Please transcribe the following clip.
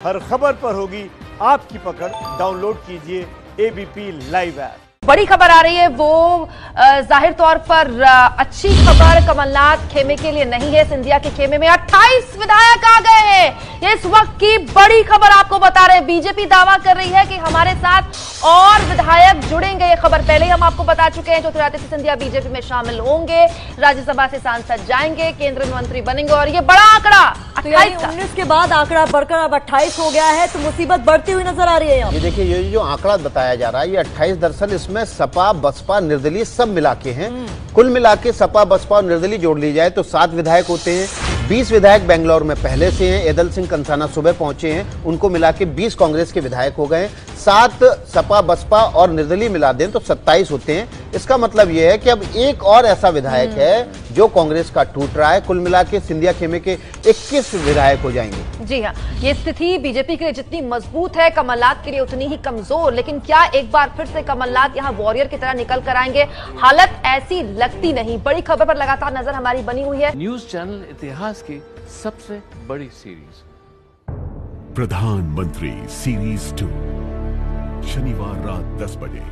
हर खबर पर होगी आपकी पकड़। डाउनलोड कीजिए एबीपी लाइव ऐप बड़ी खबर आ रही है, वो ज़ाहिर तौर पर अच्छी खबर कमलनाथ खेमे के लिए नहीं है, सिंधिया के खेमे में 28 विधायक आ गए हैं। इस वक्त की बड़ी खबर आपको बता रहे हैं। बीजेपी दावा कर रही है कि हमारे साथ और विधायक जुड़ेंगे ये खबर। ही हम आपको बता चुके हैं ज्योतिरादित्य सिंधिया बीजेपी में शामिल होंगे राज्यसभा से सांसद जाएँगे केंद्रीय मंत्री बनेंगे और ये बड़ा आंकड़ा तो यानी उन्नीस के बाद आंकड़ा बढ़कर अब अट्ठाईस हो गया है तो मुसीबत बढ़ती हुई नज़र आ रही है ये देखिए ये जो आंकड़ा बताया जा रहा है ये 28 दरअसल इसमें सपा बसपा निर्दलीय सब मिला के हैं कुल मिला के सपा बसपा और निर्दलीय जोड़ ली जाए तो सात विधायक होते हैं। 20 विधायक बेंगलोर में पहले से हैं, एदल सिंह कंसाना सुबह पहुँचे हैं, उनको मिला के 20 कांग्रेस के विधायक हो गए सात सपा, बसपा और निर्दलीय मिला दें तो 27 होते हैं। इसका मतलब यह है कि अब एक और ऐसा विधायक है जो कांग्रेस का टूट रहा है। कुल मिला के सिंधिया खेमे के 21 विधायक हो जाएँगे। जी हाँ ये स्थिति बीजेपी के लिए जितनी मज़बूत है कमलनाथ के लिए उतनी ही कमज़ोर लेकिन क्या एक बार फिर से कमलनाथ यहाँ वॉरियर की तरह निकल कर आएँगे? हालत ऐसी लगती नहीं। बड़ी खबर पर लगातार नज़र हमारी बनी हुई है। न्यूज़ चैनल इतिहास की सबसे बड़ी सीरीज़ प्रधानमंत्री सीरीज़ टू शनिवार रात 10 बजे।